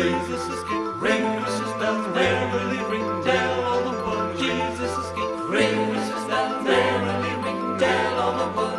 Jesus is king. Ring, Christmas bell, merrily ring, tell all the world. Jesus is king. Ring, Christmas bell, merrily ring, tell all the world.